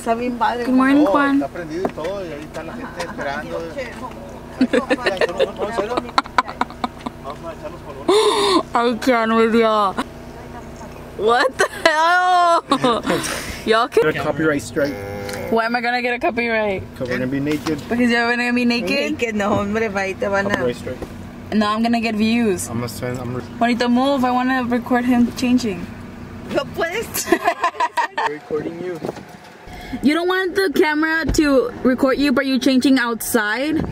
está bien padre. Good morning, Todo, Juan. está prendido y todo, y ahí está la gente esperando. Vamos a echar los colores. I can't with ya. What the hell? Y'all can. Get a copyright strike. Why am I gonna get a copyright? Because we're gonna be naked. Because you're gonna be naked? Que no, hombre, va y te van a... Copyright strike. No, I'm gonna get views. I'm gonna send. I'm Juanito, move. I wanna record him changing. No puedes. recording you. You don't want the camera to record you, but you're changing outside?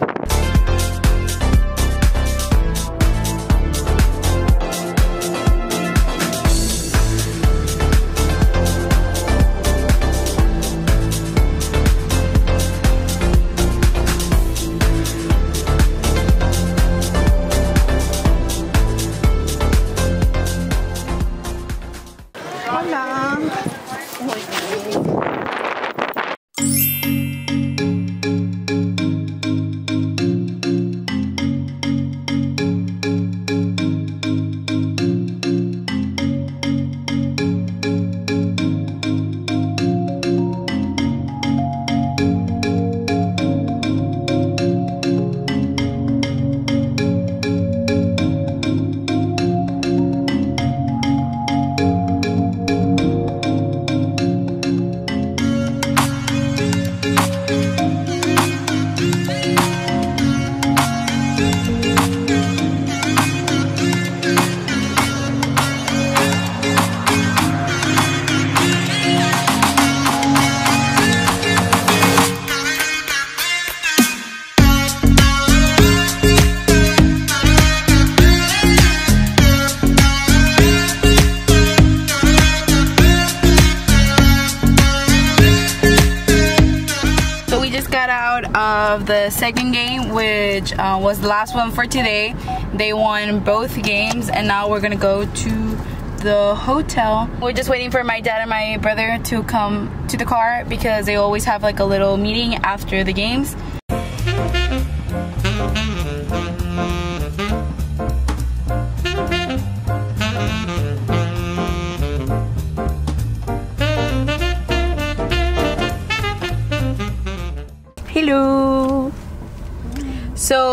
Of the second game, which uh, was the last one for today. They won both games, and now we're gonna go to the hotel. We're just waiting for my dad and my brother to come to the car because they always have like a little meeting after the games.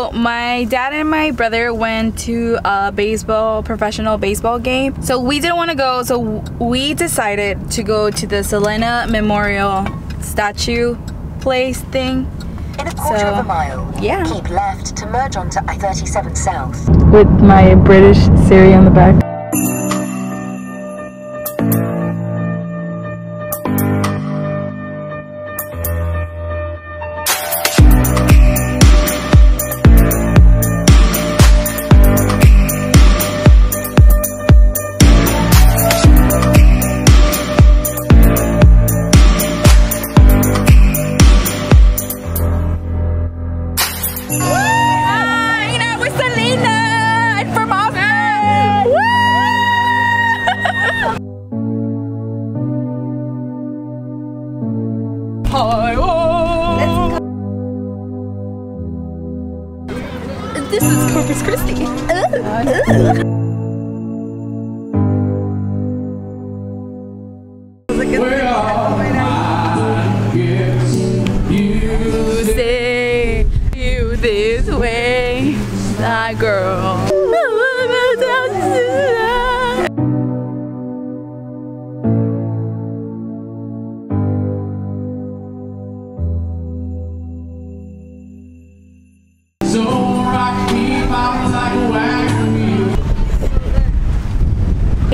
So my dad and my brother went to a baseball professional baseball game. So we didn't want to go, so we decided to go to the Selena Memorial statue place thing In a quarter So, of a mile, yeah. keep left to merge onto I-37 South. with my British Siri on the back.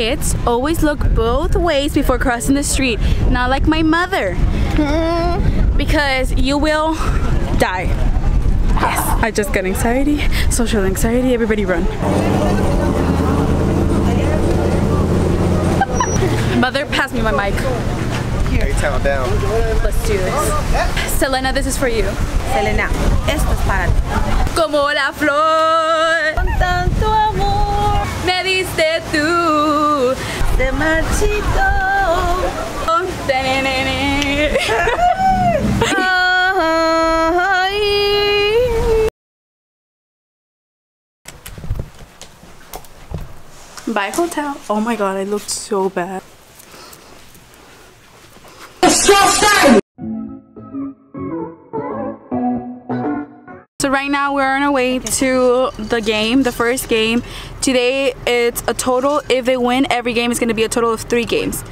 Kids always look both ways before crossing the street, not like my mother. Because you will die. Yes, I just got anxiety, social anxiety, everybody run. Mother, pass me my mic. Hey, town down. Let's do this. Selena, this is for you. Selena, esto es para ti. Como la flor, de marchito. Oh, Ay. Bye, hotel. Oh my god, I looked so bad. Right now we're on our way to the game, the first game. Today it's a total, if they win every game, it's gonna be a total of three games.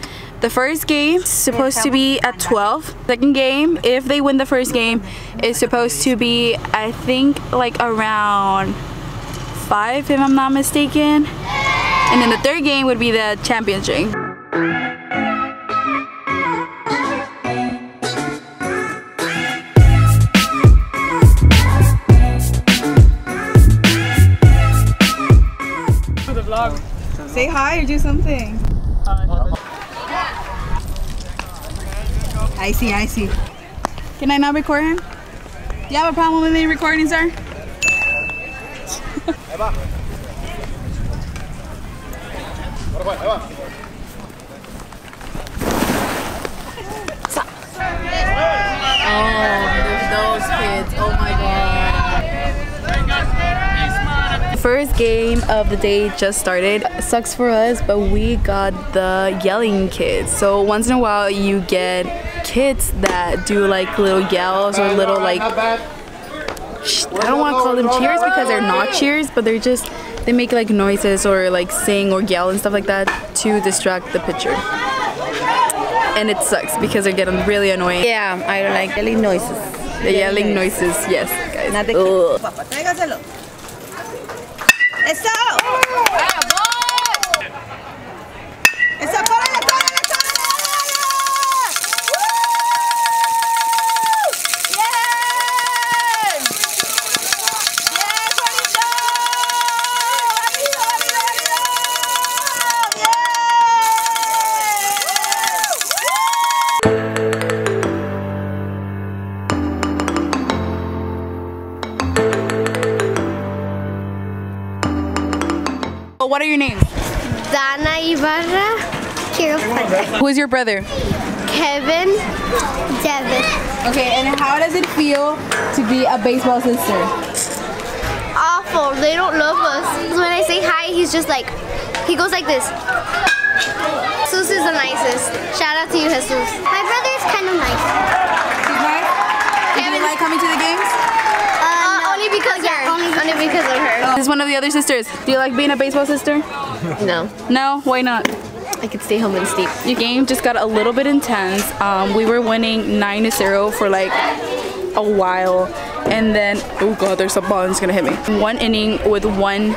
The first game is supposed to be at 12. Second game, if they win the first game, is supposed to be, I think, like around 5 if I'm not mistaken. And then the third game would be the championship. Hi or do something. I see, I see. Can I not record him? Do you have a problem with me recording, sir? Ahí va. Ahora fue, ahí va. those kids. Oh my god. First game of the day just started. Sucks for us, but we got the yelling kids. So once in a while you get kids that do like little yells or little like Not bad. I don't want to call them cheers because they're not cheers, but they're just they make like noises or like sing or yell and stuff like that to distract the pitcher. And it sucks because they're getting really annoying. Yeah, I don't like yelling noises. The yelling noises, yes, guys. What are your names? Dana Ibarra, Who is your brother? Kevin, Devin. Okay, and how does it feel to be a baseball sister? Awful, they don't love us. When I say hi, he's just like, he goes like this. Jesus is the nicest. Shout out to you, Jesus. My brother is kind of nice. Nice? Do you Kevin- like coming to the games? Only because of her. Only, because of her. This is one of the other sisters. Do you like being a baseball sister? No, No? Why not? I could stay home and sleep. Your game just got a little bit intense. Um, we were winning 9 to 0 for like a while. And then, oh god, there's a ball that's gonna hit me. One inning with one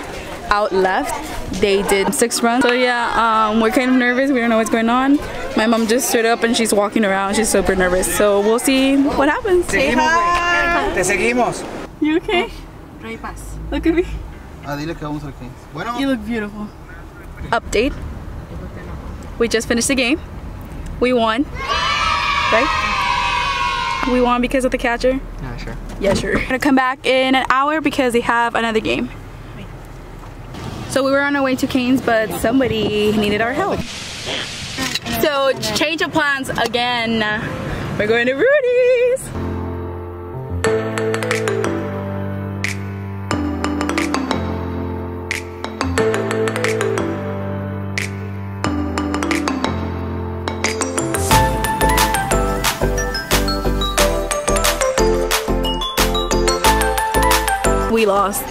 out left, they did six runs. So yeah, um, we're kind of nervous. We don't know what's going on. My mom just stood up and she's walking around. She's super nervous. So we'll see what happens. Seguimos. Te seguimos. You okay? Look at me. Ah, dile que vamos al Kings. Bueno, You look beautiful. Update. We just finished the game. We won. Right? We won because of the catcher? yeah, sure. Yeah, sure. We're gonna come back in an hour because they have another game. So we were on our way to Canes, but somebody needed our help. So change of plans again. We're going to Rudy's. Lost.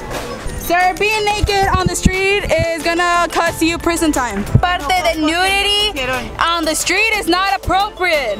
Sir, being naked on the street is gonna cost you prison time. Parte de nudity on the street is not appropriate.